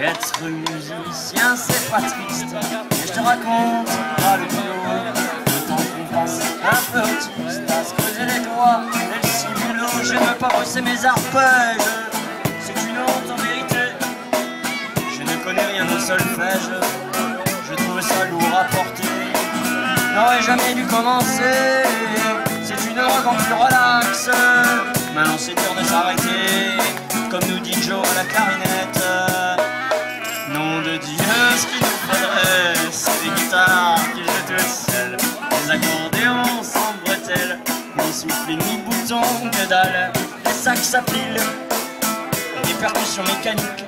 Être musicien, c'est pas triste. Et je te raconte pas le boulot. Le temps qu'on passe un peu autiste à se creuser les doigts et le simulo. Je ne veux pas brosser mes arpèges. C'est une honte en vérité. Je ne connais rien au solfège. Je trouve ça lourd à porter. N'aurais jamais dû commencer. C'est une drogue en plus relax. Maintenant c'est dur de s'arrêter. Comme nous dit Joe à la clarinette. Nom de Dieu, ce qu'il nous faudrait, c'est des guitares qui jouent toutes seules. Des accordéons sans bretelles. Ni souffle ni bouton, que dalle. Des sacs à. Des percussions mécaniques.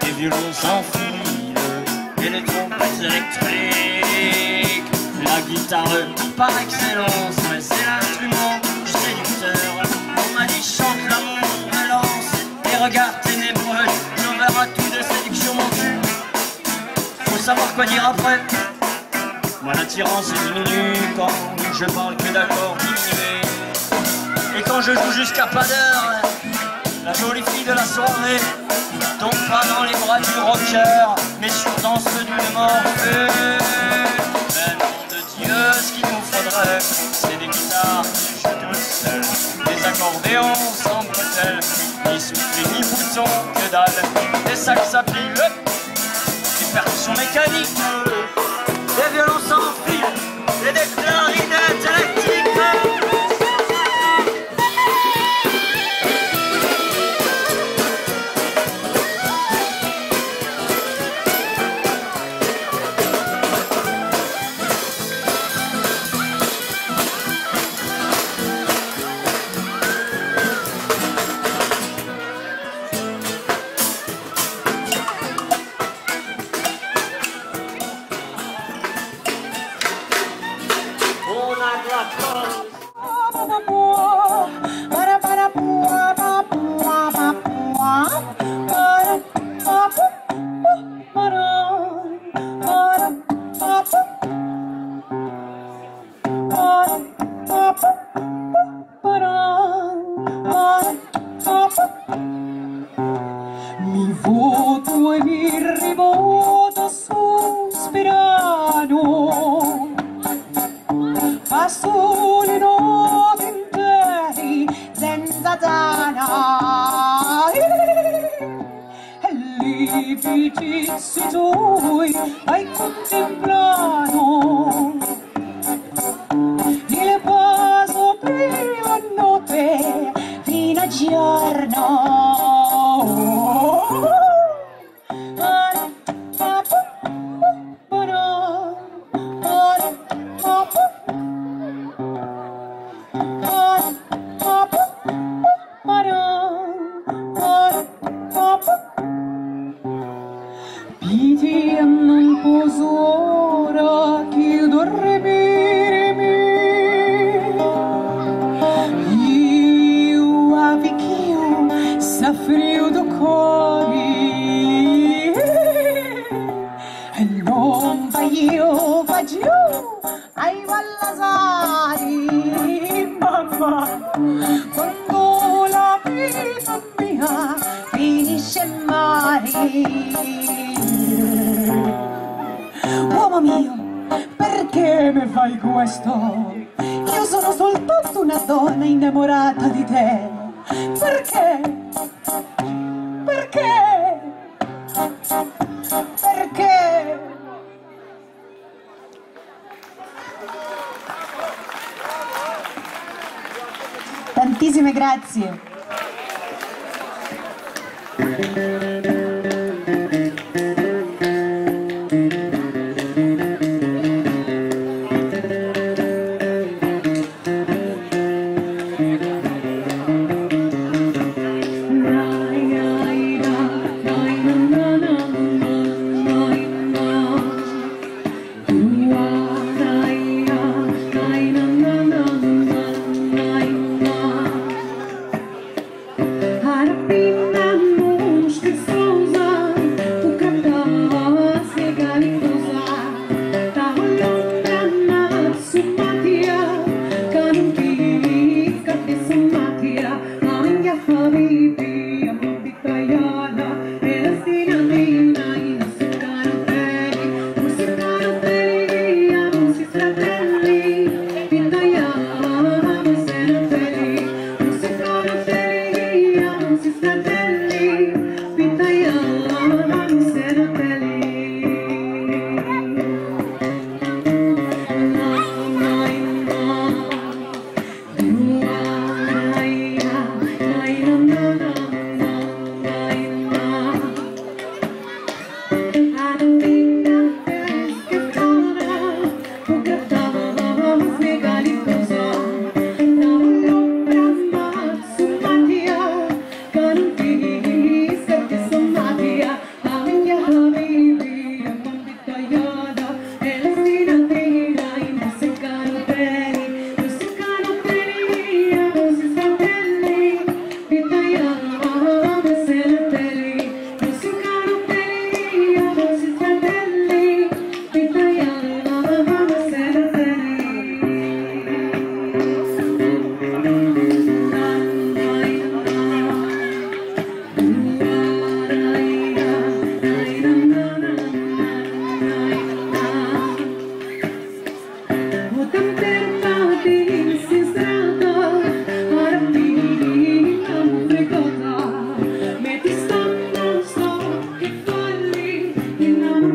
Des violons sans fil. Et des trompettes électriques. La guitare par excellence, ouais, c'est l'instrument Dire après. Moi l'attirance diminue quand je parle que d'accords diminués. Et quand je joue jusqu'à pas d'heure, la jolie fille de la soirée tombe pas dans les bras du rocker, mais sur danse d'une morphée. Mais nom de Dieu, ce qu'il nous faudrait, c'est des guitares qui jouent toutes seules, des accordéons sans bretelles, ni souffle ni bouton, que dalle, des sacs à des percussions mécaniques, des violons sans fil, des clarinettes Mi voto e mi rivoto sospirano Passo le notti interi senza dana E lì vicini tui hai contemplato Boop! Mare Uomo mio, perché mi fai questo? Io sono soltanto una donna innamorata di te. Perché? Perché? Perché? Tantissime grazie. Thank you.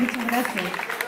Muito obrigada.